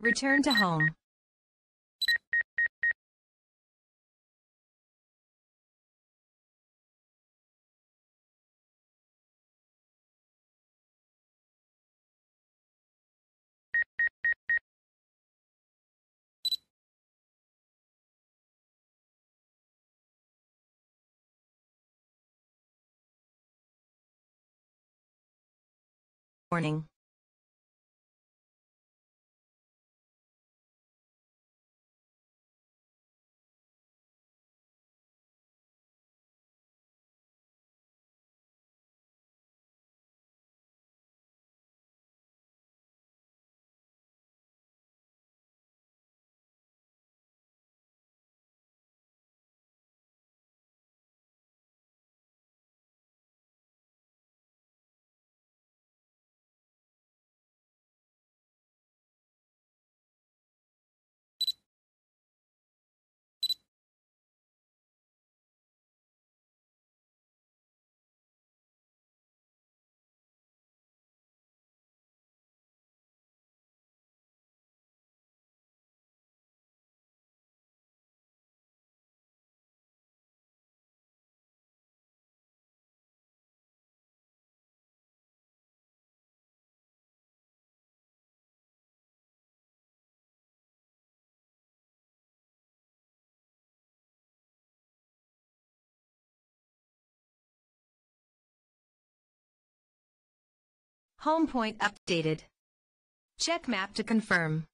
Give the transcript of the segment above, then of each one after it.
Return to home. Warning. Home point updated. Check map to confirm.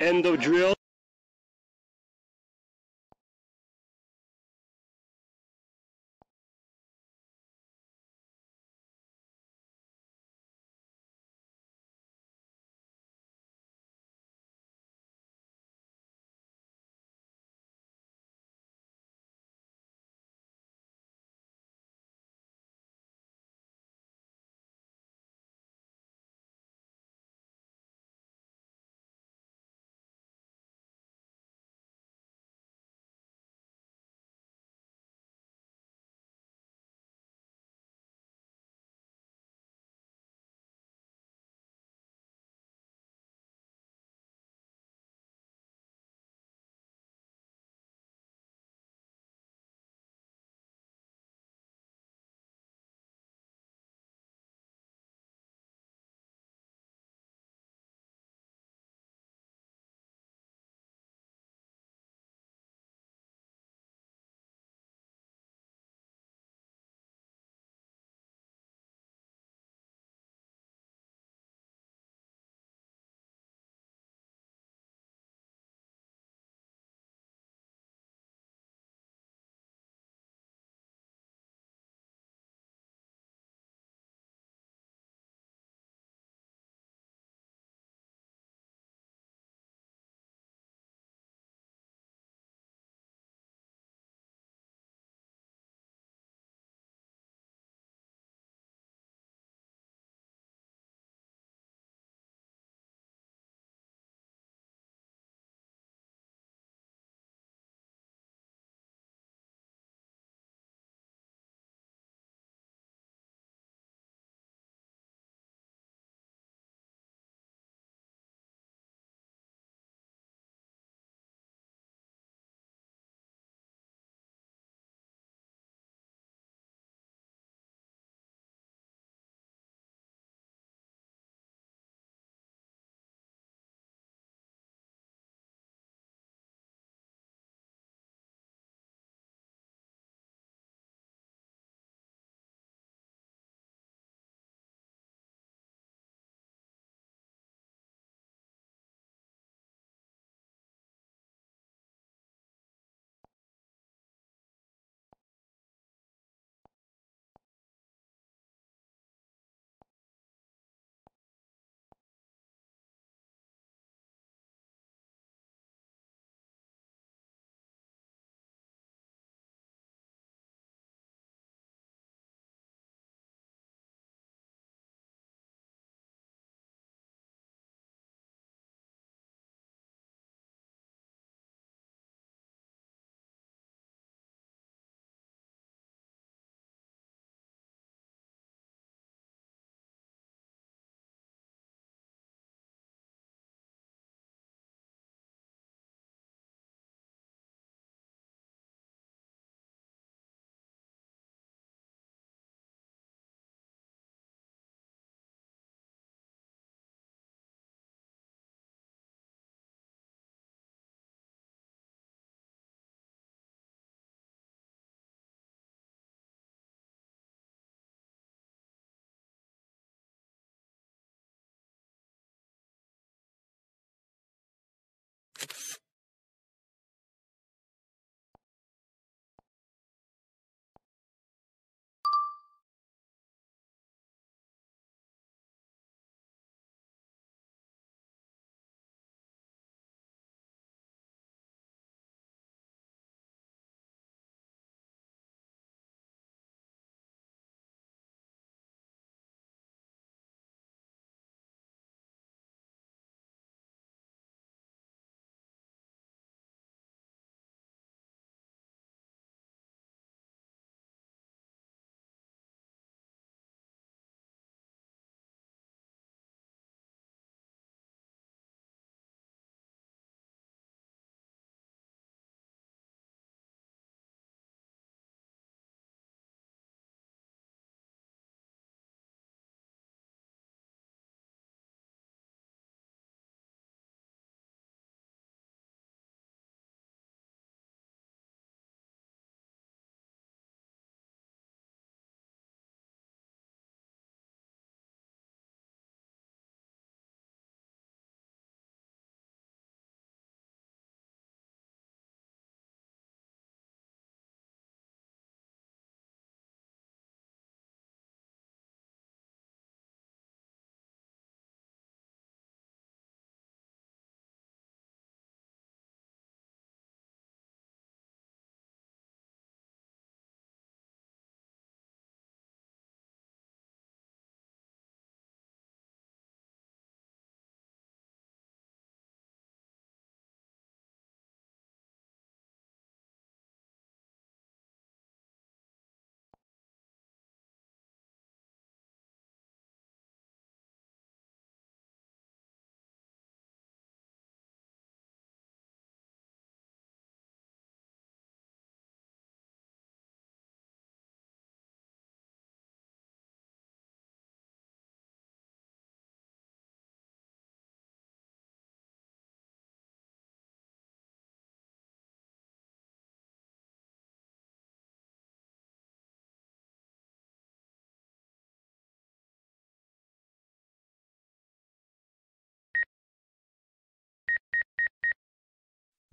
End of drill.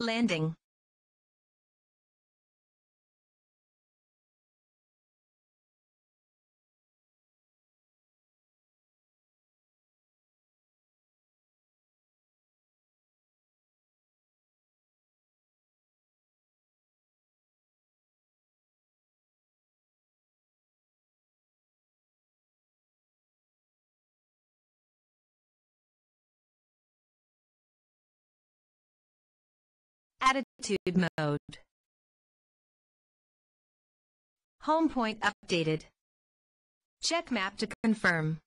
Landing. Attitude mode. Home point updated. Check map to confirm.